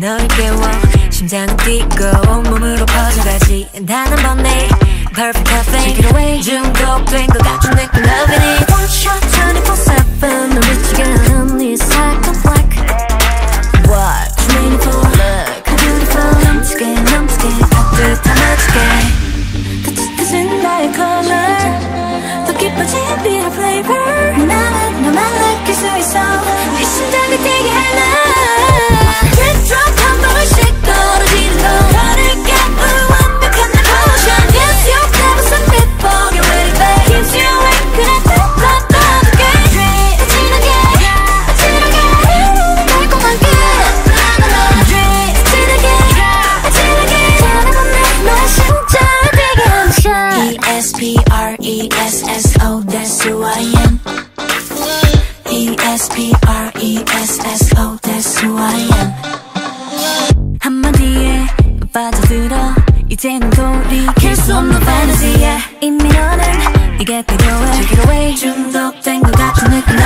널 깨워 심장은 뛰고 온몸으로 퍼져가지 단 한 번에 Perfect cafe Take it away 중독된 것 같은 느낌 Loving it One shot 24-7 널 미치게 하는 네 cycle black What you waiting for Look beautiful 넘치게 넘치게 따뜻한 magic 따뜻해진 나의 color 더 깊어진 bitter flavor 나는 너만 느낄 수 있어 내 심장을 뛰게 하나 E-S-P-R-E-S-S-O That's who I am E-S-P-R-E-S-S-O That's who I am 한마디에 빠져들어 이제는 돌이킬 수 없는 fantasy에 이미 너는 이게 필요해 Take it away 중독된 것 같은 느낌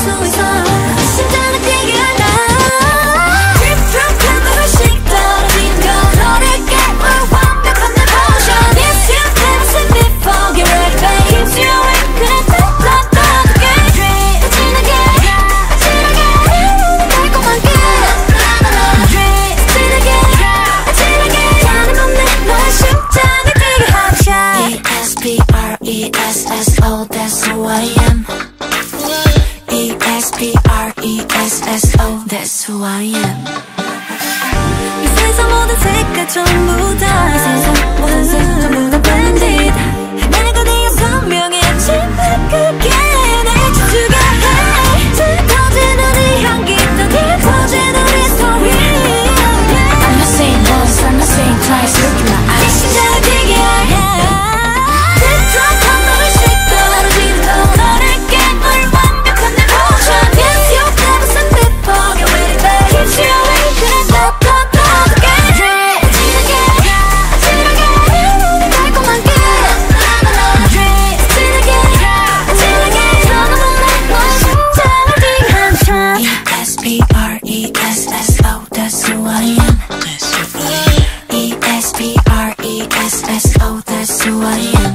slowly S-P-R-E-S-S-O That's who I am. 一切在我的最该全部答案 E-S-P-R-E-S-S-O That's who I am. E-S-P-R-E-S-S-O That's who I am